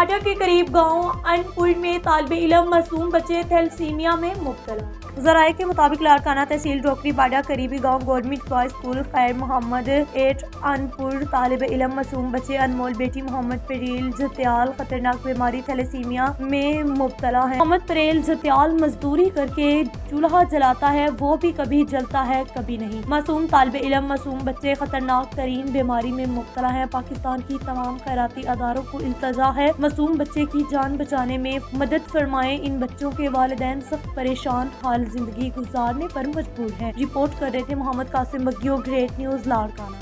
करीब गाँव अनपुर में तालब इलम मासूम बच्चे थैलसीमिया में मुबतला। जराये के मुताबिक लारकाना तहसील डोकरी बाडा करीबी गाँव गवर्नमेंट बॉय स्कूल खैर मोहम्मद एट अनपुर तालब इलम मासूम बच्चे अनमोल बेटी मोहम्मद परेल जतियाल खतरनाक बीमारी थैलेसीमिया में मुबतला है। मोहम्मद परेल जतियाल मजदूरी करके चूल्हा जलाता है, वो भी कभी जलता है, कभी नहीं। मासूम तालब इलम, मासूम बच्चे खतरनाक तरीन बीमारी में मुबतला है। पाकिस्तान की तमाम खैराती अदारों को इल्तजा है। मासूम बच्चे की जान बचाने में मदद फरमाए। इन बच्चों के वालदेन सख्त परेशान हाल ज़िंदगी गुजारने पर मजबूर है। रिपोर्ट कर रहे थे मोहम्मद कासिम बग्गियो ग्रेट न्यूज़ लाड़काना